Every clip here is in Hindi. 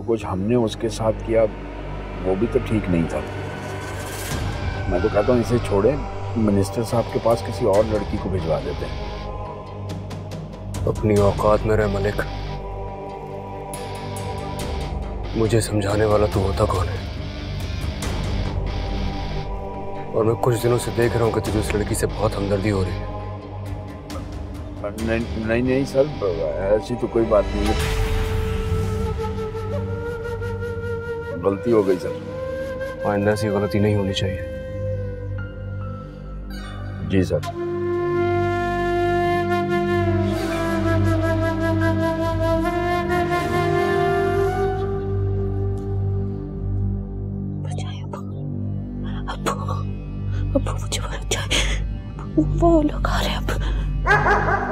जो कुछ हमने उसके साथ किया वो भी तो ठीक नहीं था। मैं तो कहता हूँ इसे छोड़े मिनिस्टर साहब के पास किसी और लड़की को भिजवा देते हैं। अपनी औकात में रह मलिक। मुझे समझाने वाला तू होता कौन है? और मैं कुछ दिनों से देख रहा हूँ कि तुझे उस लड़की से बहुत हमदर्दी हो रही है। नहीं नहीं नहीं सर ऐसी तो कोई बात नहीं है। गलती हो गई सर। आइंदा ऐसी गलती नहीं होनी चाहिए। जी सर। अब्बू मुझे बचाए वो लोग आ रहे हैं अब।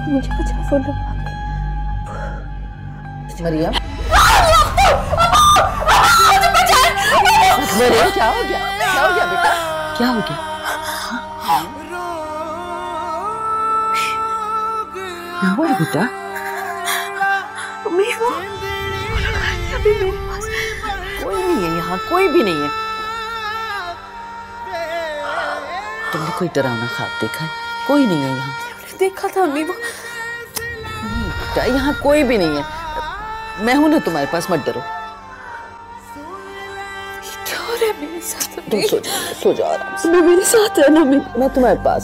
अब्बू मुझे बचा लोग मरियम? मरियम क्या हो गया? क्या हो गया बेटा? क्या हो गया? क्या हुआ बेटा? मेरे पास कोई नहीं है यहाँ कोई भी नहीं है। तुमने कोई डरावना ख्वाब देखा है? कोई नहीं है यहाँ। देखा था अम्मी वो नहीं बेटा यहाँ कोई भी नहीं है। मैं हूँ ना तुम्हारे पास मत डरो। क्या हो रहा है मेरे साथ तुम? सो जाओ सो जाओ आराम से। मैं मेरे साथ है ना अम्मी। मैं तुम्हारे पास।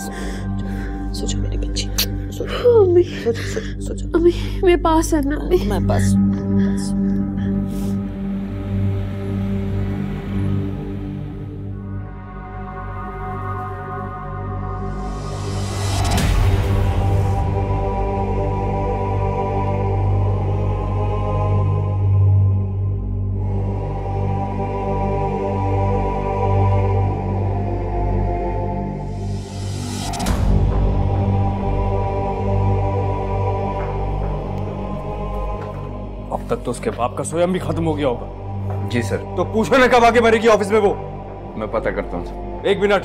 सो जाओ मेरी बच्ची सो जाओ अम्मी। सो जाओ सो जाओ अम्मी मेरे पास है ना अम्मी। पास अब तक तो उसके बाप का स्वयं भी खत्म हो गया होगा। जी सर। तो पूछो ना कब आके मरेगी ऑफ़िस में वो। मैं पता करता हूँ एक मिनट।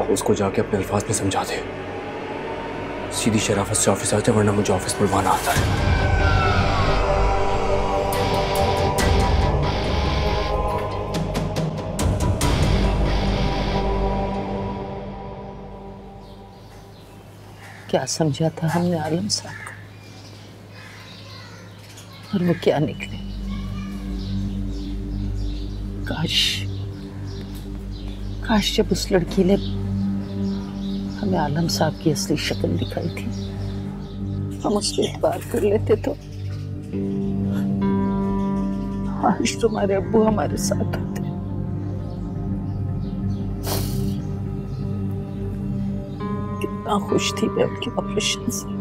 और उसको जाके अपने अल्फाज में समझा दे। सीधी शराफत से ऑफ़िस आ जाए वरना मुझे ऑफ़िस बुलवाना आता है। क्या समझा था हमने आलम साहब? और वो क्या निकले? काश काश जब उस लड़की ने हमें आलम साहब की असली शक्ल दिखाई थी, हम उस पर बात कर लेते तो। आज तुम्हारे अब्बू हमारे साथ होते। कितना खुश थी मैं उनके ऑपरेशन से।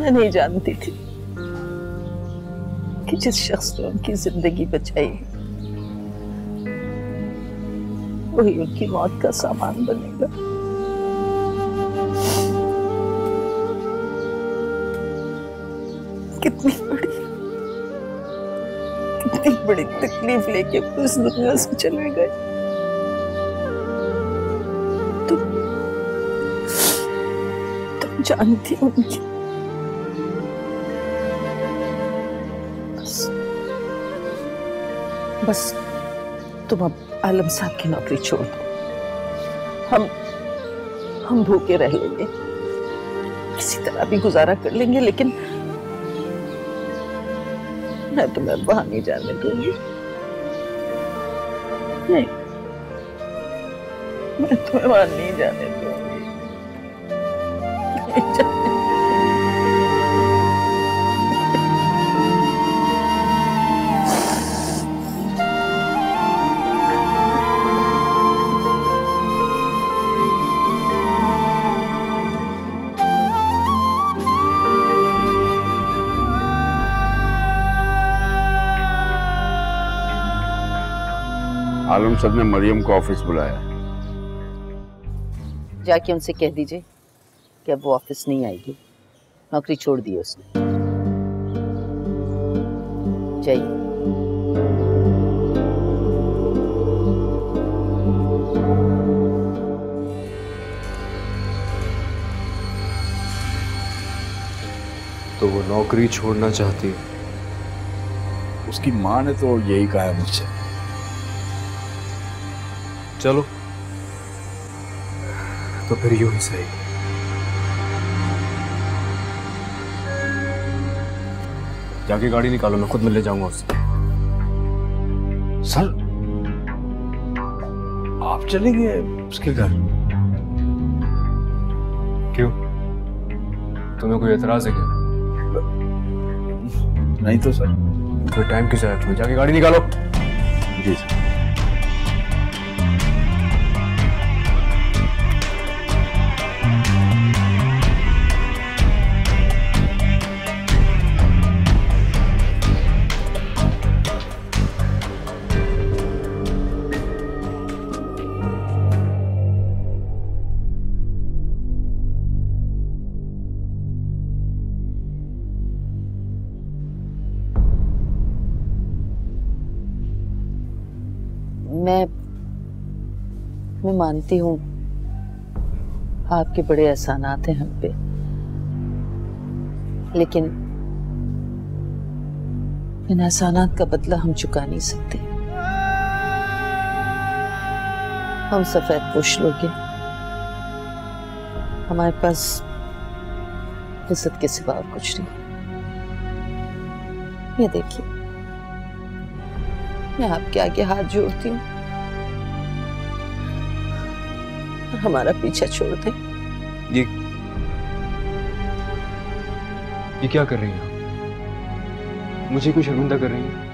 मैं नहीं जानती थी कि जिस शख्स ने उनकी ज़िंदगी बचाई वही उनकी मौत का सामान बनेगा। कितनी बड़ी कितनी बड़ी तकलीफ़ लेके उस दुनिया से चले गए। तुम तुम जानती हो उनकी बस तुम अब आलम साहब की नौकरी छोड़ दो। हम हम भूखे रह लेंगे। किसी तरह भी गुजारा कर लेंगे, लेकिन मैं तुम्हें वहाँ नहीं जाने दूँगी। नहीं, मैं तुम्हें वहाँ नहीं जाने दूँगी। नहीं आलम सर ने मरियम को ऑफ़िस बुलाया। जाके उनसे कह दीजिए कि अब वो ऑफ़िस नहीं आएगी। नौकरी छोड़ दी उसने। जाइए। तो वो नौकरी छोड़ना चाहती है। उसकी माँ ने तो यही कहा है मुझसे। चलो। तो फिर यूँ ही सही। जाके गाड़ी निकालो मैं खुद मिलने जाऊँगा उससे। सर आप चलेंगे उसके घर? क्यों? तुम्हें कोई एतराज़ है क्या? नहीं तो सर। फिर टाइम किस है। तुम्हें जाके गाड़ी निकालो। जी सर। मैं मैं मानती हूँ, आपके बड़े एहसानात हैं हम पे। लेकिन इन एहसानात का बदला हम चुका नहीं सकते। हम सफ़ेद पोश लोग हमारे पास इज़्ज़त के सिवा और कुछ नहीं। ये देखिए। मैं आपके आगे हाथ जोड़ती हूँ। हमारा पीछा छोड़ दें। ये ये क्या कर रही हैं मुझे क्यों शर्मिंदा कर रही हैं?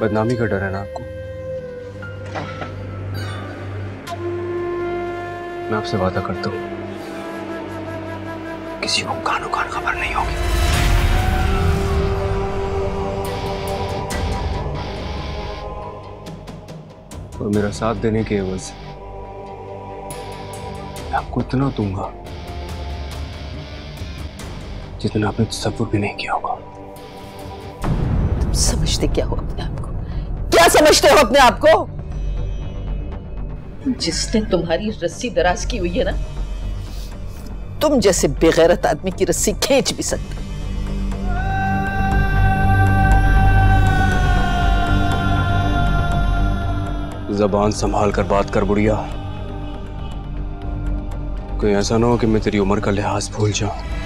बदनामी का डर है ना आपको? मैं आपसे वादा करता हूँ। किसी को कानो कान खबर नहीं होगी। और मेरा साथ देने के एवज मैं आपको इतना दूँगा जितना आपने तस्वुर भी नहीं किया होगा। तुम समझते क्या हो अपने आप को? क्या समझते हो अपने आप को? जिसने तुम्हारी रस्सी दराज की हुई है ना तुम जैसे बेगैरत आदमी की रस्सी खींच भी सकते जबान संभाल कर बात कर, बुढ़िया। कोई ऐसा ना हो कि मैं तेरी उम्र का लिहाज भूल जाऊँ।